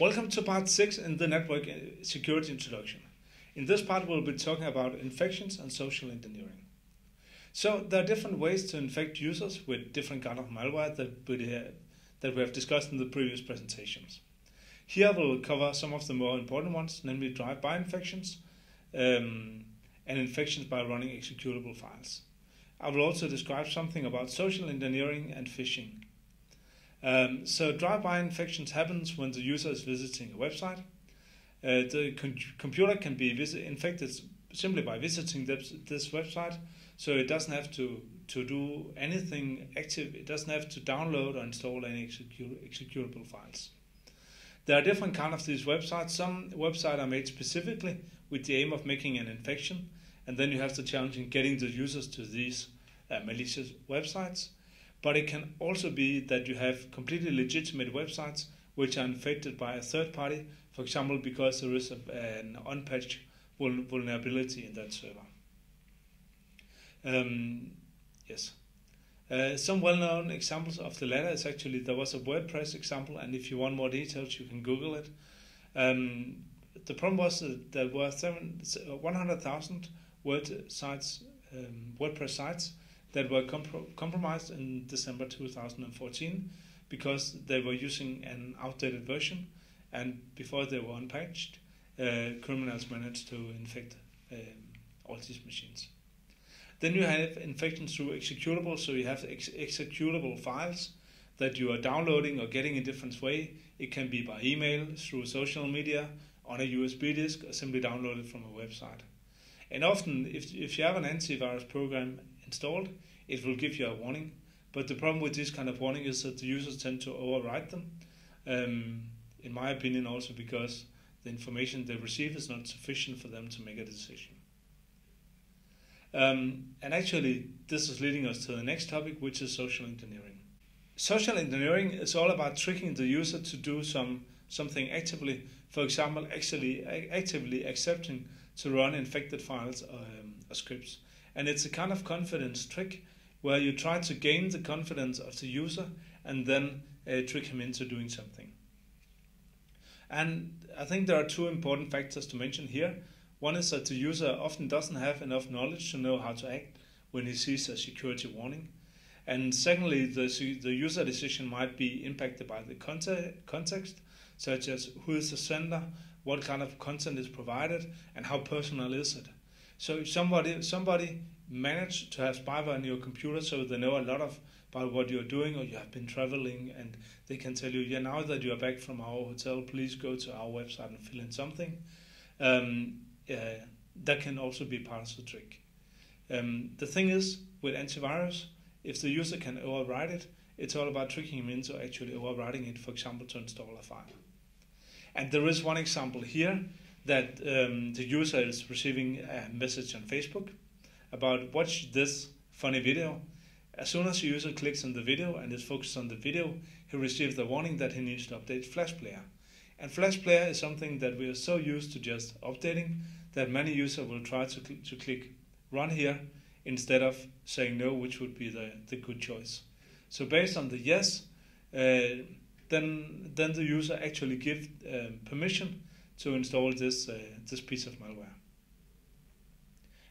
Welcome to part 6 in the network security introduction. In this part we'll be talking about infections and social engineering. So there are different ways to infect users with different kind of malware that we, that we have discussed in the previous presentations. Here we'll cover some of the more important ones, namely drive-by infections um, and infections by running executable files. I will also describe something about social engineering and phishing. Um, so drive-by infections happens when the user is visiting a website. Uh, the con computer can be infected simply by visiting this, this, website, so it doesn't have to, to do anything active. It doesn't have to download or install any execu executable files. There are different kinds of these websites. Some websites are made specifically with the aim of making an infection, and then you have the challenge in getting the users to these uh, malicious websites but it can also be that you have completely legitimate websites which are infected by a third party, for example, because there is an unpatched vulnerability in that server. Um, yes. Uh, some well-known examples of the latter is actually there was a WordPress example, and if you want more details, you can Google it. Um, the problem was that there were 100,000 Word um, WordPress sites that were compro compromised in December 2014 because they were using an outdated version and before they were unpatched, uh, criminals managed to infect um, all these machines. Then you have infections through executable, so you have ex executable files that you are downloading or getting in different way. It can be by email, through social media, on a USB disk, or simply downloaded from a website. And often, if, if you have an antivirus program installed, it will give you a warning. But the problem with this kind of warning is that the users tend to override them. Um, in my opinion, also because the information they receive is not sufficient for them to make a decision. Um, and actually, this is leading us to the next topic, which is social engineering. Social engineering is all about tricking the user to do some something actively. For example, actually actively accepting to run infected files um, or scripts. And it's a kind of confidence trick where you try to gain the confidence of the user and then uh, trick him into doing something. And I think there are two important factors to mention here. One is that the user often doesn't have enough knowledge to know how to act when he sees a security warning. And secondly, the, the user decision might be impacted by the context, such as who is the sender, what kind of content is provided, and how personal is it. So somebody somebody managed to have spyware on your computer, so they know a lot of about what you're doing, or you have been traveling, and they can tell you, yeah, now that you are back from our hotel, please go to our website and fill in something. Um, uh, that can also be part of the trick. Um, the thing is, with antivirus, if the user can override it, it's all about tricking him into actually overriding it, for example, to install a file. And there is one example here that um, the user is receiving a message on Facebook about watch this funny video. As soon as the user clicks on the video and is focused on the video, he receives the warning that he needs to update Flash Player. And Flash Player is something that we are so used to just updating that many users will try to, cl to click run here instead of saying no, which would be the, the good choice. So based on the yes, uh, then, then the user actually gives um, permission to install this, uh, this piece of malware.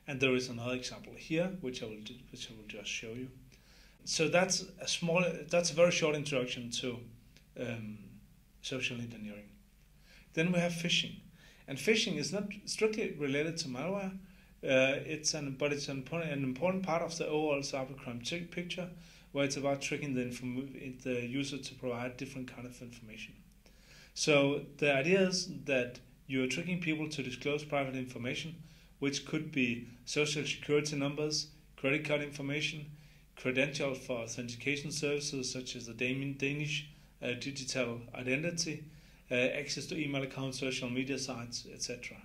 And there is another example here, which I will, which I will just show you. So that's a small, that's a very short introduction to um, social engineering. Then we have phishing, and phishing is not strictly related to malware. Uh, it's an, but it's an important, an important part of the overall cybercrime picture, where it's about tricking the, the user to provide different kind of information. So the idea is that you are tricking people to disclose private information, which could be social security numbers, credit card information, credentials for authentication services such as the Danish uh, digital identity, uh, access to email accounts, social media sites, etc.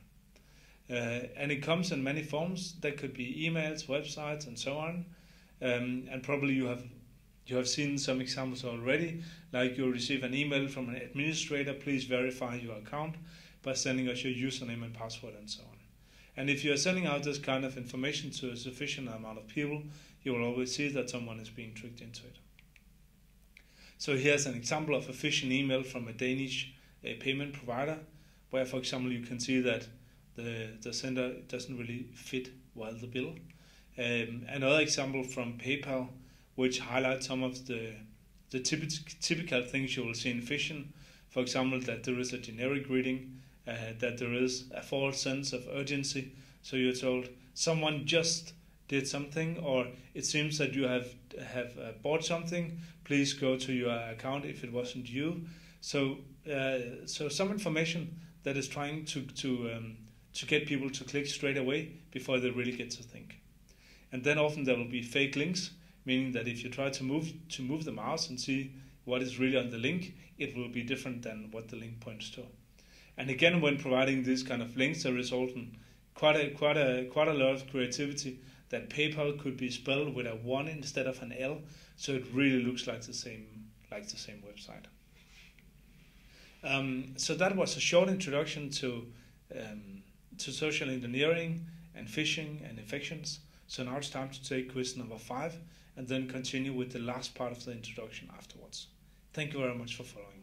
Uh, and it comes in many forms. That could be emails, websites, and so on. Um, and probably you have you have seen some examples already, like you receive an email from an administrator, please verify your account by sending us your username and password and so on. And if you're sending out this kind of information to a sufficient amount of people, you will always see that someone is being tricked into it. So here's an example of a phishing email from a Danish a payment provider, where, for example, you can see that the, the sender doesn't really fit well the bill. Um, another example from PayPal, which highlights some of the the typical things you will see in phishing. For example, that there is a generic greeting, uh, that there is a false sense of urgency. So you're told someone just did something, or it seems that you have have uh, bought something. Please go to your account if it wasn't you. So uh, so some information that is trying to to um, to get people to click straight away before they really get to think. And then often there will be fake links, meaning that if you try to move to move the mouse and see what is really on the link, it will be different than what the link points to. And again, when providing these kind of links, there is often quite a quite a quite a lot of creativity. That PayPal could be spelled with a one instead of an L, so it really looks like the same like the same website. Um, so that was a short introduction to um, to social engineering and phishing and infections. So now it's time to take quiz number five and then continue with the last part of the introduction afterwards. Thank you very much for following.